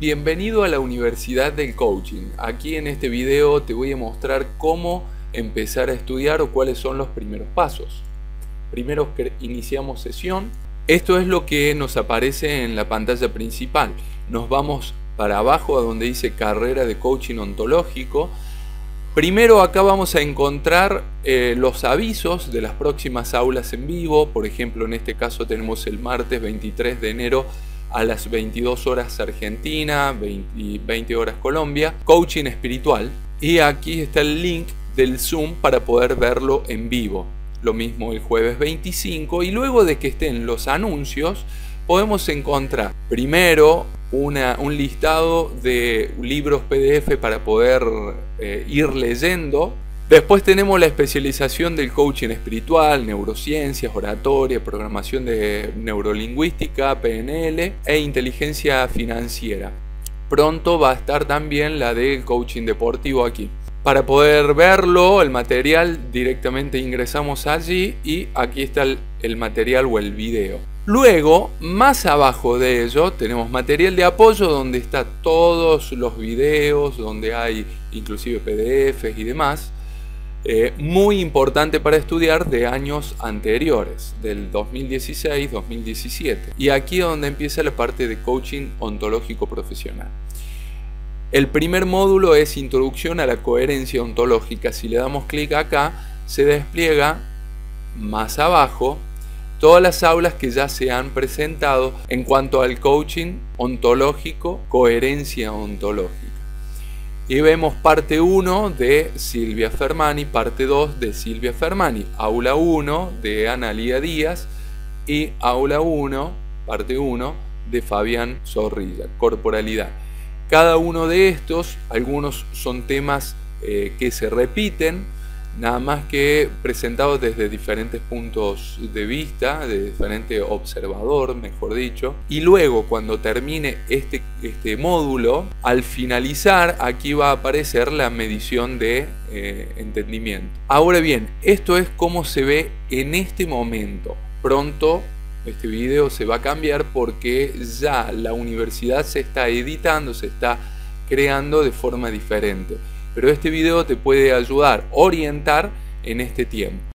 Bienvenido a la Universidad del Coaching. Aquí en este video te voy a mostrar cómo empezar a estudiar o cuáles son los primeros pasos. Primero iniciamos sesión. Esto es lo que nos aparece en la pantalla principal. Nos vamos para abajo a donde dice carrera de coaching ontológico. Primero acá vamos a encontrar eh, los avisos de las próximas aulas en vivo. Por ejemplo, en este caso tenemos el martes 23 de enero a las 22 horas Argentina, 20, horas Colombia, coaching espiritual. Y aquí está el link del Zoom para poder verlo en vivo. Lo mismo el jueves 25 y luego de que estén los anuncios podemos encontrar primero una, un listado de libros PDF para poder eh, ir leyendo Después tenemos la especialización del coaching espiritual, neurociencias, oratoria, programación de neurolingüística, PNL e inteligencia financiera. Pronto va a estar también la del coaching deportivo aquí. Para poder verlo, el material, directamente ingresamos allí y aquí está el, material o el video. Luego, más abajo de ello, tenemos material de apoyo donde está todos los videos, donde hay inclusive PDFs y demás. Eh, muy importante para estudiar de años anteriores, del 2016-2017. Y aquí es donde empieza la parte de coaching ontológico profesional. El primer módulo es Introducción a la Coherencia Ontológica. Si le damos clic acá, se despliega más abajo todas las aulas que ya se han presentado en cuanto al coaching ontológico, coherencia ontológica. Y vemos parte 1 de Silvia Fermani, parte 2 de Silvia Fermani, aula 1 de Analía Díaz y aula 1, parte 1 de Fabián Zorrilla, corporalidad. Cada uno de estos, algunos son temas eh, que se repiten, nada más que presentado desde diferentes puntos de vista, de diferente observador, mejor dicho. Y luego, cuando termine este, este módulo, al finalizar, aquí va a aparecer la medición de eh, entendimiento. Ahora bien, esto es como se ve en este momento. Pronto este video se va a cambiar porque ya la universidad se está editando, se está creando de forma diferente pero este video te puede ayudar, orientar en este tiempo.